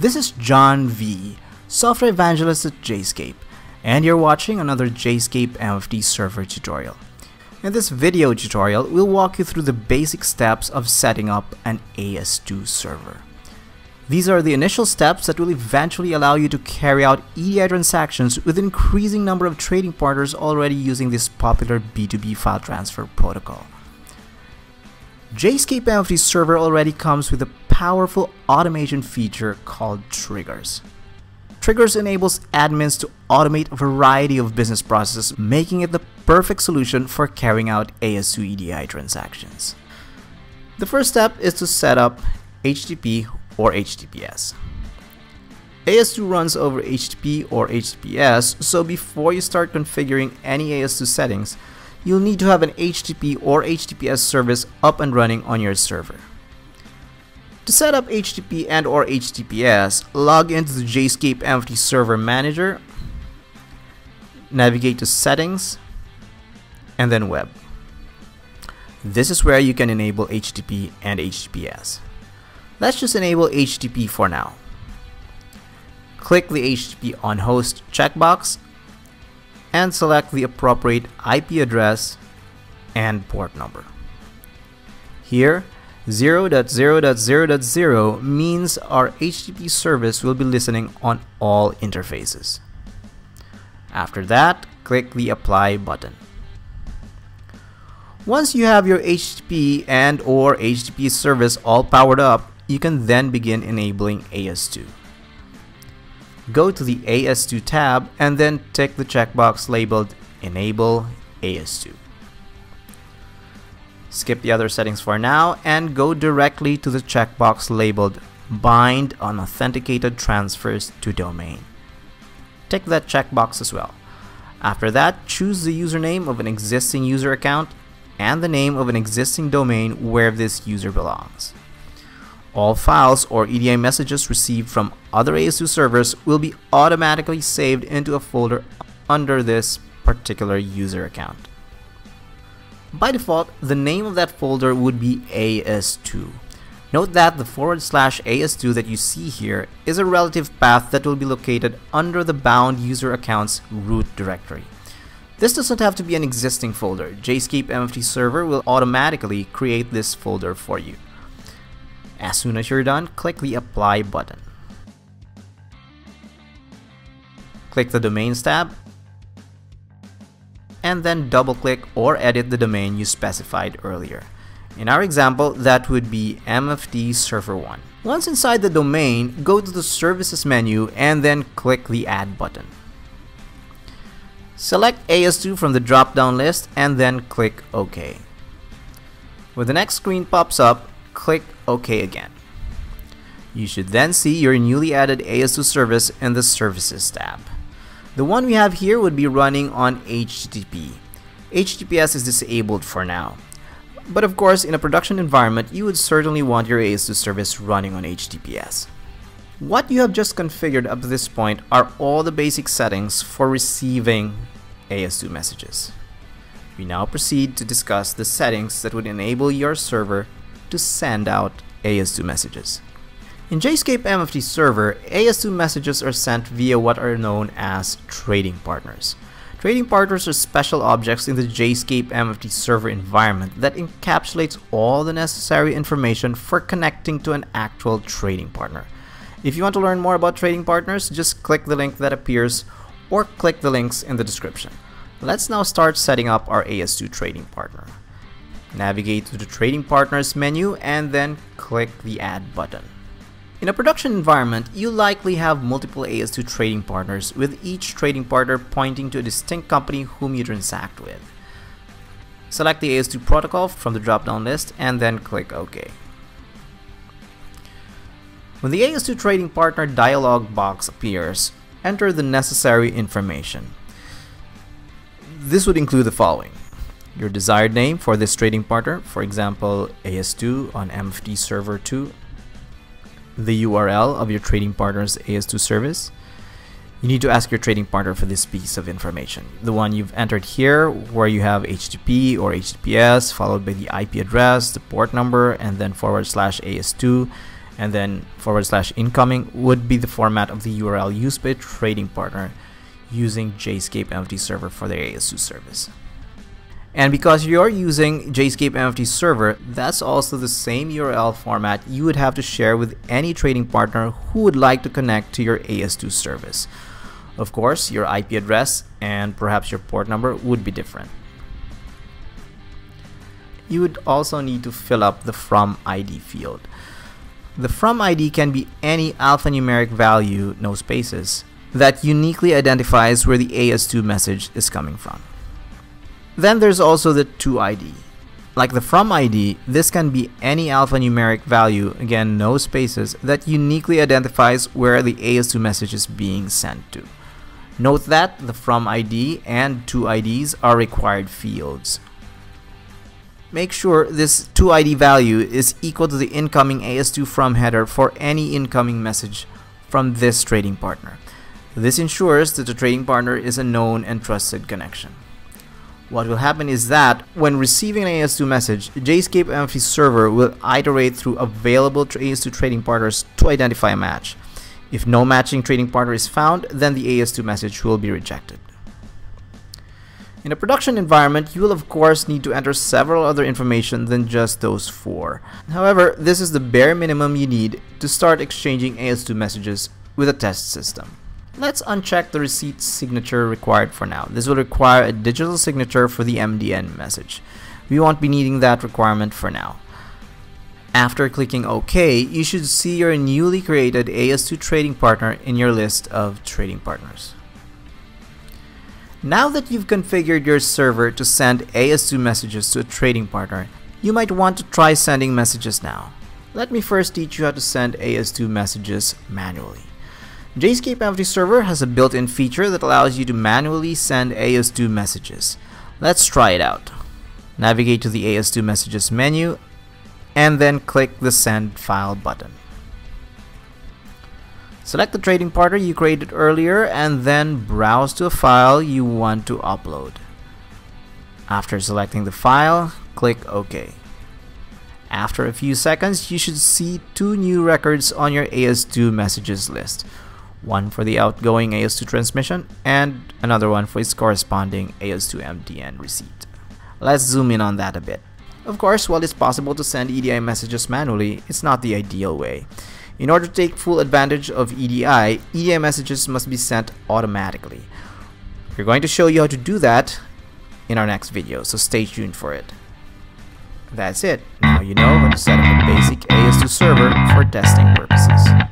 This is John V, Software Evangelist at Jscape, and you're watching another Jscape MFT server tutorial. In this video tutorial, we'll walk you through the basic steps of setting up an AS2 server. These are the initial steps that will eventually allow you to carry out EDI transactions with an increasing number of trading partners already using this popular B2B file transfer protocol. Jscape MFT server already comes with a powerful automation feature called triggers. Triggers enables admins to automate a variety of business processes, making it the perfect solution for carrying out AS2 EDI transactions. The first step is to set up HTTP or HTTPS. AS2 runs over HTTP or HTTPS, so before you start configuring any AS2 settings, you'll need to have an HTTP or HTTPS service up and running on your server. To set up HTTP and or HTTPS, log into the Jscape MFT Server Manager, navigate to Settings, and then Web. This is where you can enable HTTP and HTTPS. Let's just enable HTTP for now. Click the HTTP on host checkbox and select the appropriate IP address and port number. Here, 0.0.0.0 means our HTTP service will be listening on all interfaces. After that, click the apply button. Once you have your HTTP and or HTTP service all powered up, you can then begin enabling AS2 go to the AS2 tab and then tick the checkbox labeled Enable AS2. Skip the other settings for now and go directly to the checkbox labeled Bind Unauthenticated Transfers to Domain. Tick that checkbox as well. After that, choose the username of an existing user account and the name of an existing domain where this user belongs. All files or EDI messages received from other AS2 servers will be automatically saved into a folder under this particular user account. By default, the name of that folder would be AS2. Note that the forward slash AS2 that you see here is a relative path that will be located under the bound user account's root directory. This doesn't have to be an existing folder. Jscape MFT server will automatically create this folder for you. As soon as you're done, click the apply button. Click the domains tab and then double click or edit the domain you specified earlier. In our example, that would be MFT server 1. Once inside the domain, go to the services menu and then click the add button. Select AS2 from the drop-down list and then click OK. When the next screen pops up, click OK again. You should then see your newly added AS2 service in the Services tab. The one we have here would be running on HTTP. HTTPS is disabled for now. But of course, in a production environment, you would certainly want your AS2 service running on HTTPS. What you have just configured up to this point are all the basic settings for receiving AS2 messages. We now proceed to discuss the settings that would enable your server to send out AS2 messages. In Jscape MFT server, AS2 messages are sent via what are known as trading partners. Trading partners are special objects in the Jscape MFT server environment that encapsulates all the necessary information for connecting to an actual trading partner. If you want to learn more about trading partners, just click the link that appears or click the links in the description. Let's now start setting up our AS2 trading partner. Navigate to the Trading Partners menu and then click the Add button. In a production environment, you likely have multiple AS2 trading partners, with each trading partner pointing to a distinct company whom you transact with. Select the AS2 protocol from the drop-down list and then click OK. When the AS2 trading partner dialog box appears, enter the necessary information. This would include the following your desired name for this trading partner, for example, AS2 on MFT server 2, the URL of your trading partner's AS2 service. You need to ask your trading partner for this piece of information. The one you've entered here, where you have HTTP or HTTPS, followed by the IP address, the port number, and then forward slash AS2, and then forward slash incoming would be the format of the URL used by trading partner using JScape MFT server for their AS2 service. And because you're using JScape MFT server, that's also the same URL format you would have to share with any trading partner who would like to connect to your AS2 service. Of course, your IP address and perhaps your port number would be different. You would also need to fill up the from ID field. The from ID can be any alphanumeric value, no spaces, that uniquely identifies where the AS2 message is coming from. Then there's also the to ID. Like the from ID, this can be any alphanumeric value, again no spaces, that uniquely identifies where the AS2 message is being sent to. Note that the from ID and to IDs are required fields. Make sure this to ID value is equal to the incoming AS2 from header for any incoming message from this trading partner. This ensures that the trading partner is a known and trusted connection. What will happen is that when receiving an AS2 message, JScape MFT server will iterate through available AS2 trading partners to identify a match. If no matching trading partner is found, then the AS2 message will be rejected. In a production environment, you will of course need to enter several other information than just those four. However, this is the bare minimum you need to start exchanging AS2 messages with a test system. Let's uncheck the receipt signature required for now. This will require a digital signature for the MDN message. We won't be needing that requirement for now. After clicking OK, you should see your newly created AS2 trading partner in your list of trading partners. Now that you've configured your server to send AS2 messages to a trading partner, you might want to try sending messages now. Let me first teach you how to send AS2 messages manually. JScape MFT Server has a built-in feature that allows you to manually send AS2 messages. Let's try it out. Navigate to the AS2 messages menu and then click the send file button. Select the trading partner you created earlier and then browse to a file you want to upload. After selecting the file, click OK. After a few seconds, you should see two new records on your AS2 messages list. One for the outgoing AS2 transmission and another one for its corresponding AS2 MDN receipt. Let's zoom in on that a bit. Of course, while it's possible to send EDI messages manually, it's not the ideal way. In order to take full advantage of EDI, EDI messages must be sent automatically. We're going to show you how to do that in our next video, so stay tuned for it. That's it. Now you know how to set up a basic AS2 server for testing purposes.